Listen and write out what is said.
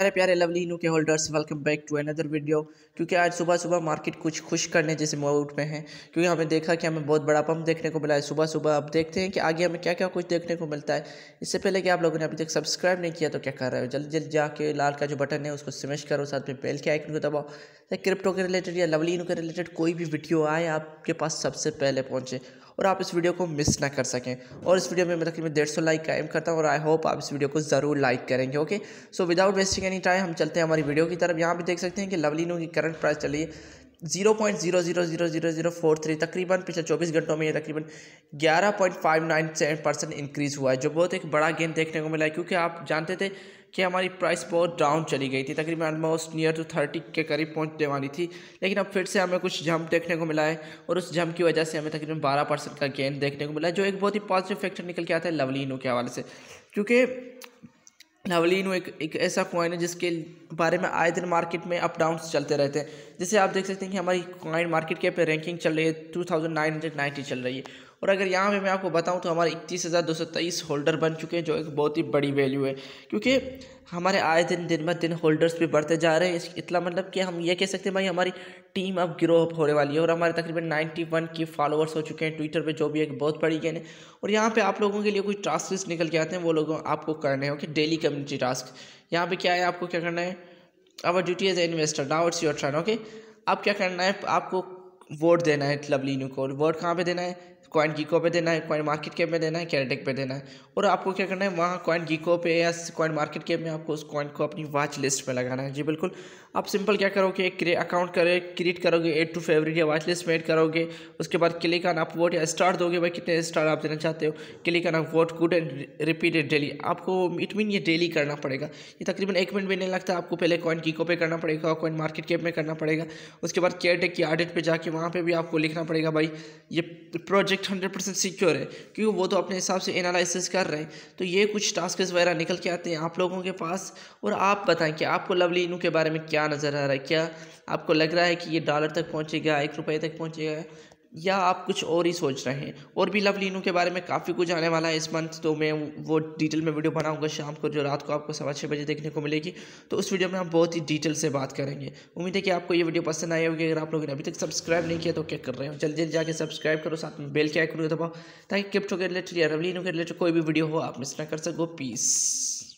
प्यारे प्यारे lovely Inu के holders welcome back to another video क्योंकि आज सुबह सुबह मार्केट कुछ खुश करने जैसे मूड में है। क्योंकि हमें देखा कि हमें बहुत बड़ा पंप देखने को मिला है। सुबह सुबह अब देखते हैं कि आगे हमें क्या क्या कुछ देखने को मिलता है। इससे पहले कि आप लोगों ने अभी तक सब्सक्राइब नहीं किया तो क्या कर रहे हो? जल्दी जल्दी जाके लाल का जो बटन है, उसको स्मेश करो, साथ में बेल के आइकन को दबाओ। क्रिप्टो के रिलेटेड या लवली इनू के रिलेटेड कोई भी वीडियो आए, आपके पास सबसे पहले पहुँचे। और आप इस वीडियो को मिस ना कर सकें। और इस वीडियो में मैं तकरीबन डेढ़ सौ लाइक कायम करता हूँ और आई होप आप इस वीडियो को ज़रूर लाइक करेंगे okay so without wasting any time हम चलते हैं हमारी वीडियो की तरफ़। यहाँ भी देख सकते हैं कि लवलीनो की करंट प्राइस चलिए zero point zero zero zero zero zero four three तकरीबन पिछले चौबीस घंटों में ये तकरीबन ग्यारह point five nine seven percent increase हुआ है, जो बहुत एक बड़ा गेन देखने को मिला है, क्योंकि आप जानते थे कि हमारी प्राइस बहुत डाउन चली गई थी, तकरीबन ऑलमोस्ट नियर टू थर्टी के करीब पहुँचने वाली थी, लेकिन अब फिर से हमें कुछ जंप देखने को मिला है, और उस जंप की वजह से हमें तकरीबन बारह परसेंट का गेन देखने को मिला है जो एक बहुत ही पॉजिटिव फैक्टर निकल के आता है, लवली लवलीनो के हवाले से, क्योंकि लवलीनो एक एक ऐसा कॉइन है जिसके बारे में आए दिन मार्केट में अप डाउन चलते रहते हैं। जैसे आप देख सकते हैं कि हमारी कॉइन मार्केट के पे रैंकिंग चल रही है two thousand nine hundred ninety चल रही है। और अगर यहाँ पे मैं आपको बताऊँ तो हमारे इकतीस हज़ार दो सौ तेईस होल्डर बन चुके हैं, जो एक बहुत ही बड़ी वैल्यू है। क्योंकि हमारे आए दिन दिन ब दिन होल्डर्स भी बढ़ते जा रहे हैं। इतना मतलब कि हम ये कह सकते हैं भाई, हमारी टीम अब ग्रो अप होने वाली है और हमारे तकरीबन नाइन्टी वन की फॉलोअर्स हो चुके हैं ट्विटर पे, जो भी एक बहुत बड़ी गेन है। और यहाँ पे आप लोगों के लिए कुछ टास्क निकल के आते हैं, वो लोगों आपको करने हैं ओके डेली कम्युनिटी टास्क यहाँ पे क्या है, आपको क्या करना है? Our duty as a investor now it's your turn okay आप क्या करना है, आपको वोट देना है, लवलीनू को। वोट कहाँ पे देना है? कॉइन गीको पे देना है कॉइन मार्केट कैप में देना है कैरेटेक पे देना है। और आपको क्या करना है, वहाँ कॉइन गीको पे या कॉइन मार्केट कैप में आपको उस कॉइन को अपनी वॉच लिस्ट पे लगाना है। जी बिल्कुल। आप सिंपल क्या करोगे, एक अकाउंट करे क्रिएट करोगे एड टू फेवरेट या वॉच लिस्ट में एड करोगे, उसके बाद क्लिक आन आप वोट या स्टार दोगे, भाई कितने स्टार आप देना चाहते हो। क्लिक आन आप vote good and repeated daily आपको इट मीन ये डेली करना पड़ेगा। ये तकरीबन एक मिनट भी नहीं लगता, आपको पहले कॉइन गीको पे करना पड़ेगा कॉइन मार्केट कैप में करना पड़ेगा। उसके बाद केयरटेक की ऑडिट पर जाके वहाँ पर भी आपको लिखना पड़ेगा, भाई ये प्रोजेक्ट हंड्रेड परसेंट सिक्योर है, क्योंकि वो तो अपने हिसाब से एनालिसिस कर रहे हैं। तो ये कुछ टास्क वगैरह निकल के आते हैं आप लोगों के पास, और आप बताएँ कि आपको लवली इनू के बारे में क्या नज़र आ रहा है? क्या आपको लग रहा है कि ये डॉलर तक पहुँचेगा, एक रुपये तक पहुँचेगा? या आप कुछ और ही सोच रहे हैं। और भी लवलीनों के बारे में काफ़ी कुछ आने वाला है इस मंथ तो मैं वो डिटेल में वीडियो बनाऊँगा शाम को, जो रात को आपको सवा छः बजे देखने को मिलेगी। तो उस वीडियो में हम बहुत ही डिटेल से बात करेंगे। उम्मीद है कि आपको ये वीडियो पसंद आई होगी। अगर आप लोगों ने अभी तक सब्सक्राइब नहीं किया तो क्या कर रहे हो? जल्दी जल्दी जाकर सब्सक्राइब करो, साथ में बेल के आइकन को दबाओ, ताकि क्रिप्टो के रिलेटेड या लवलीनों के रिलेटेड कोई भी वीडियो हो, आप मिस ना कर सको। पीस